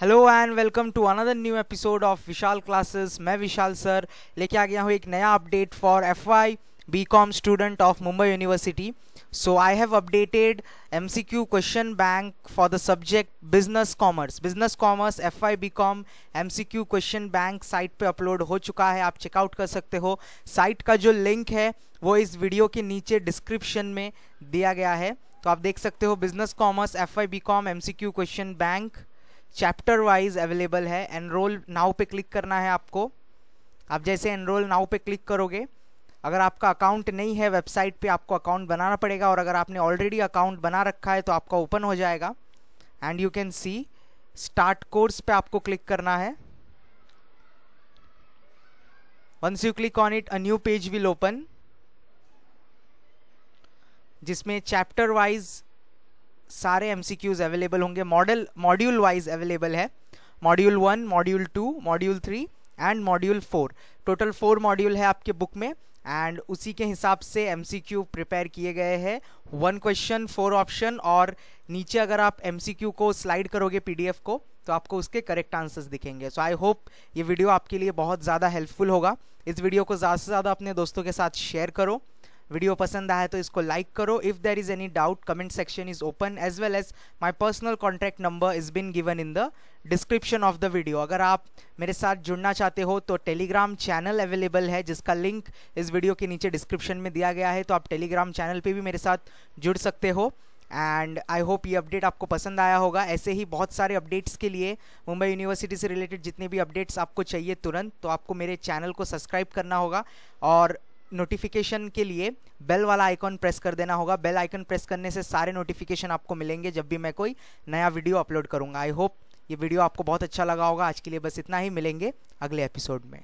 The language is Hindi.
Hello and welcome to another new episode of Vishal classes मैं विशाल सर, लेके आ गया हूँ एक नया update for F Y B Com student of Mumbai university so I have updated M C Q question bank for the subject business commerce business commerce F I B Com M C Q question bank site पे अपलोड हो चुका है। आप चेकआउट कर सकते हो। साइट का जो लिंक है, वो इस वीडियो के नीचे डिस्क्रिप्शन में दिया गया है। तो आप देख सकते हो business commerce F I B Com M C Q question bank chapter wise available है. एनरोल नाउ पे क्लिक करना है आपको. आप जैसे एनरोल नाउ पे क्लिक करोगे, अगर आपका अकाउंट नहीं है वेबसाइट पे, आपको अकाउंट बनाना पड़ेगा और अगर आपने ऑलरेडी अकाउंट बना रखा है तो आपका ओपन हो जाएगा. And you can see start course पे आपको क्लिक करना है. Once you click on it a new page will open जिसमें चैप्टर वाइज सारे एम अवेलेबल होंगे। मॉडल मॉड्यूल वाइज अवेलेबल है। Module one module two module three and module four total four module है आपके बुक में एंड उसी के हिसाब से एमसीक्यू प्रिपेयर किए गए हैं। वन क्वेश्चन फोर ऑप्शन और नीचे अगर आप एमसीक्यू को स्लाइड करोगे पीडीएफ को तो आपको उसके करेक्ट आंसर्स दिखेंगे। सो आई होप ये वीडियो आपके लिए बहुत ज़्यादा हेल्पफुल होगा। इस वीडियो को ज़्यादा से ज़्यादा अपने दोस्तों के साथ शेयर करो। वीडियो पसंद आया तो इसको लाइक करो. If there is any doubt comment section is open as well as my personal contact number is been given in the description of the video अगर आप मेरे साथ जुड़ना चाहते हो तो टेलीग्राम चैनल अवेलेबल है, जिसका लिंक इस वीडियो के नीचे डिस्क्रिप्शन में दिया गया है तो आप टेलीग्राम चैनल पे भी मेरे साथ जुड़ सकते हो. एंड आई होप ये अपडेट आपको पसंद आया होगा. ऐसे ही बहुत सारे अपडेट्स के लिए मुंबई यूनिवर्सिटी से रिलेटेड जितने भी अपडेट्स आपको चाहिए तुरंत तो आपको मेरे चैनल को सब्सक्राइब करना होगा. और नोटिफिकेशन के लिए बेल वाला आइकॉन प्रेस कर देना होगा। बेल आइकन प्रेस करने से सारे नोटिफिकेशन आपको मिलेंगे जब भी मैं कोई नया वीडियो अपलोड करूँगा। आई होप ये वीडियो आपको बहुत अच्छा लगा होगा। आज के लिए बस इतना ही। मिलेंगे अगले एपिसोड में।